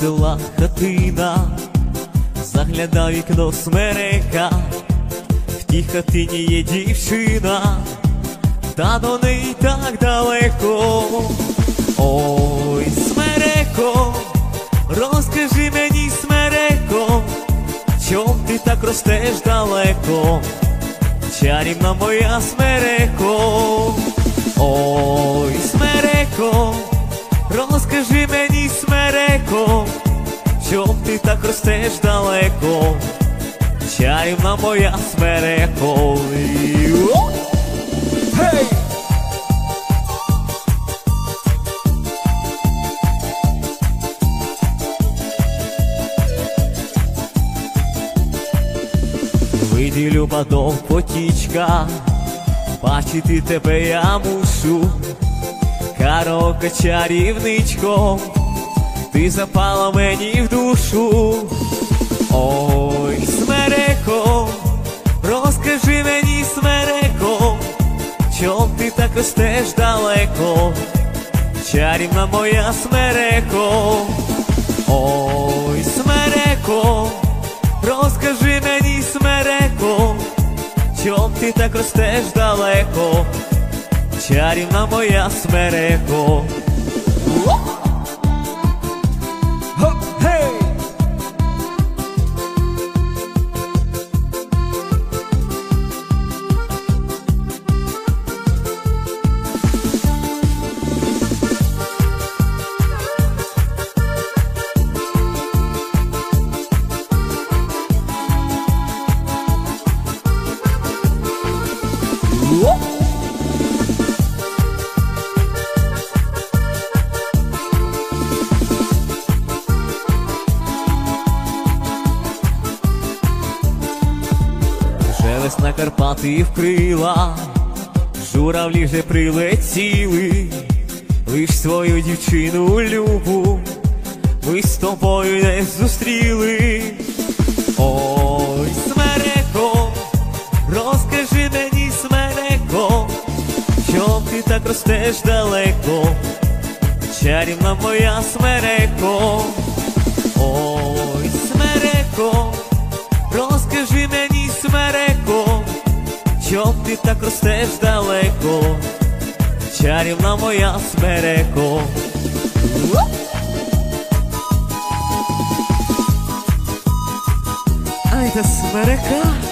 хатина, загляда вікно смерека, в тій хатині є дівчина, та до неї так далеко. Ой, смереко, розкажи мені, смереко, чом ти так ростеш далеко, чарівна моя смереко. Так ростеш далеко, чарівна моя смереко. Йо! Гей! Вийди, люба, до потічка, бачити тебе я мушу, карока чарівничко, ти запала мені в душу. Ой, смереко, розкажи мені, смереко, чом ти так ростеш далеко, чарівна моя смереко. Ой, смереко, розкажи мені, смереко, чом ти так ростеш далеко, чарівна моя смереко. Весна Карпати вкрила, журавлі вже прилетіли, лиш свою дівчину любу, ми з тобою не зустріли. Ой, смереко, розкажи мені, смереко, чом ти так ростеш далеко, чарівна моя смереко. Ой, ти так ростеш далеко, чарівна моя смереко. Ай, та смерека.